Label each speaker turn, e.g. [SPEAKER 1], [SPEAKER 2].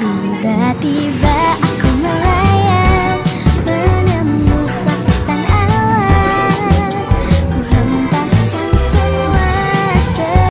[SPEAKER 1] Tiba-tiba